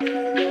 Música